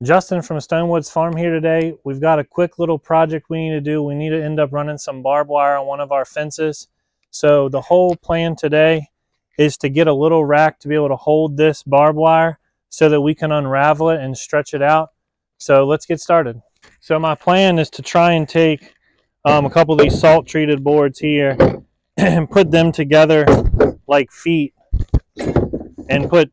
Justin from Stone Woods Farm here today. We've got a quick little project we need to do. We need to end up running some barbed wire on one of our fences. So the whole plan today is to get a little rack to be able to hold this barbed wire so that we can unravel it and stretch it out. So let's get started. So my plan is to try and take um, a couple of these salt treated boards here and put them together like feet and put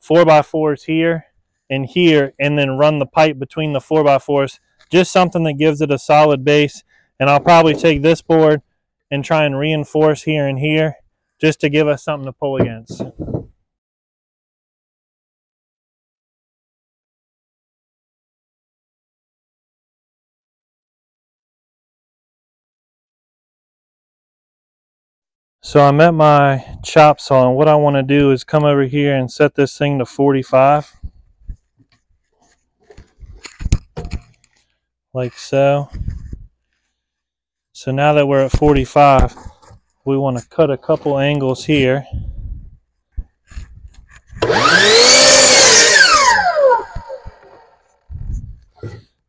four by fours here and here and then run the pipe between the 4x4s. Just something that gives it a solid base. And I'll probably take this board and try and reinforce here and here just to give us something to pull against. So I'm at my chop saw and what I want to do is come over here and set this thing to 45. Like so. So now that we're at 45, we want to cut a couple angles here.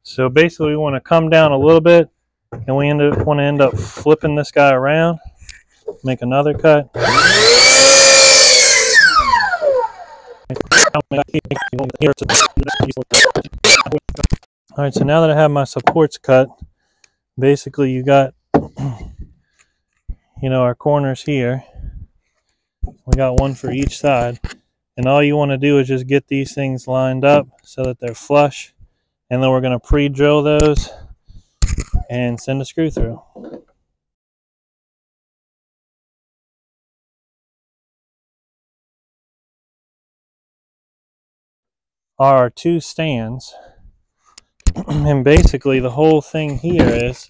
So basically we want to come down a little bit and we end up, want to end up flipping this guy around, make another cut. All right, so now that I have my supports cut, basically you got, you know, our corners here. We got one for each side. And all you want to do is just get these things lined up so that they're flush. And then we're going to pre-drill those and send a screw through. Our two stands and basically the whole thing here is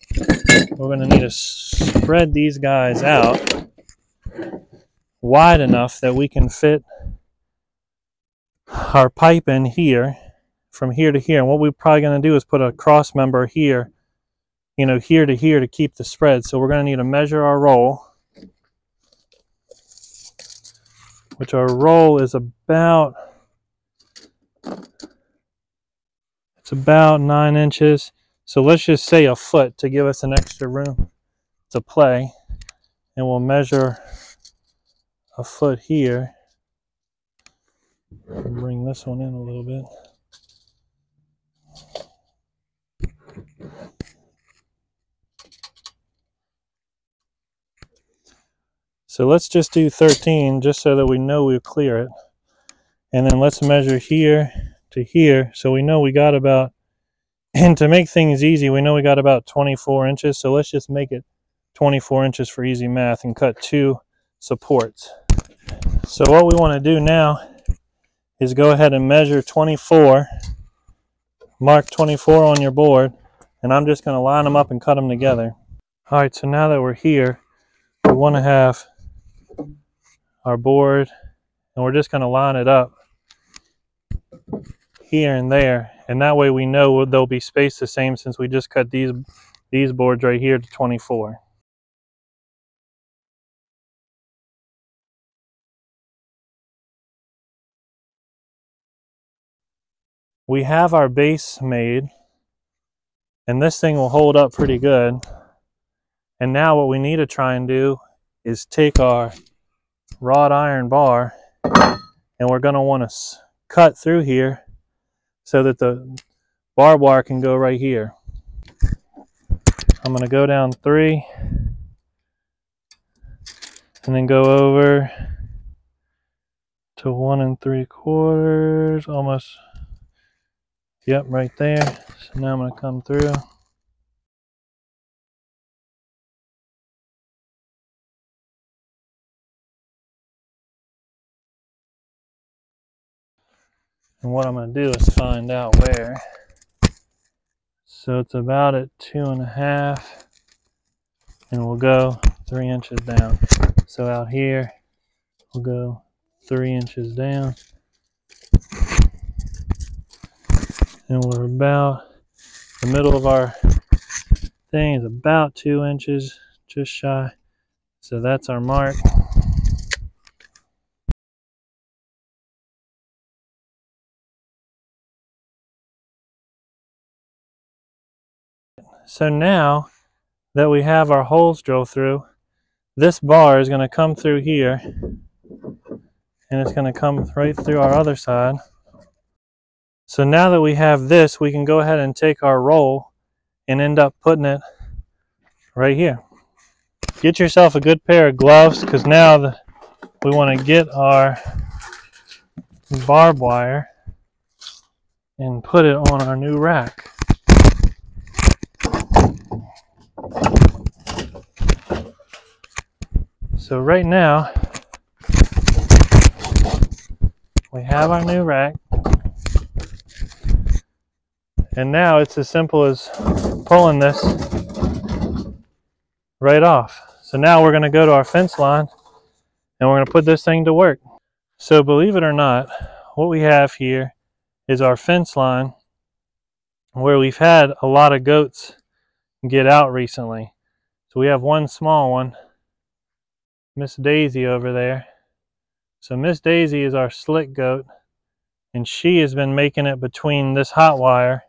we're going to need to spread these guys out wide enough that we can fit our pipe in here from here to here. And what we're probably going to do is put a cross member here, you know, here to here to keep the spread. So we're going to need to measure our roll, which our roll is about It's about nine inches. So let's just say a foot to give us an extra room to play. And we'll measure a foot here. Bring this one in a little bit. So let's just do 13 just so that we know we clear it. And then let's measure here to here. So we know we got about, and to make things easy, we know we got about 24 inches. So let's just make it 24 inches for easy math and cut two supports. So what we want to do now is go ahead and measure 24, mark 24 on your board, and I'm just going to line them up and cut them together. All right, so now that we're here, we want to have our board, and we're just going to line it up here and there and that way we know they'll be spaced the same since we just cut these these boards right here to 24 we have our base made and this thing will hold up pretty good. And now what we need to try and do is take our wrought iron bar and we're going to want to cut through here so that the barbed wire can go right here. I'm going to go down three and then go over to one and three quarters, almost, yep, right there. So now I'm going to come through. And what I'm going to do is find out where. So it's about at two and a half. And we'll go three inches down. So out here, we'll go three inches down. And we're about, the middle of our thing is about two inches, just shy. So that's our mark. So now that we have our holes drilled through, this bar is going to come through here and it's going to come right through our other side. So now that we have this, we can go ahead and take our roll and end up putting it right here. Get yourself a good pair of gloves because now the, we want to get our barbed wire and put it on our new rack. So right now, we have our new rack. And now it's as simple as pulling this right off. So now we're going to go to our fence line and we're going to put this thing to work. So believe it or not, what we have here is our fence line where we've had a lot of goats get out recently. So we have one small one, Miss Daisy over there. So Miss Daisy is our slick goat and she has been making it between this hot wire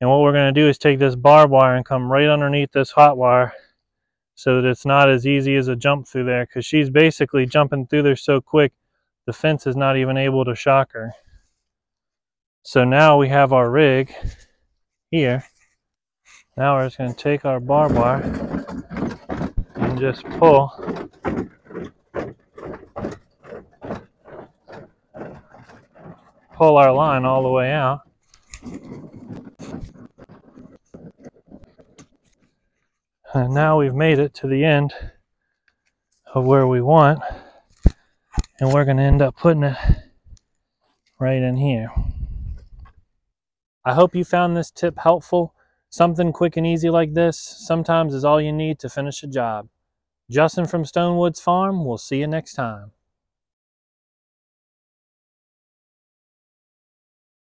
and what we're going to do is take this barbed wire and come right underneath this hot wire so that it's not as easy as a jump through there because she's basically jumping through there so quick the fence is not even able to shock her. So now we have our rig here. Now we're just going to take our barbed wire and just pull pull our line all the way out. And now we've made it to the end of where we want. And we're going to end up putting it right in here. I hope you found this tip helpful. Something quick and easy like this sometimes is all you need to finish a job. Justin from Stone Woods Farm, we'll see you next time.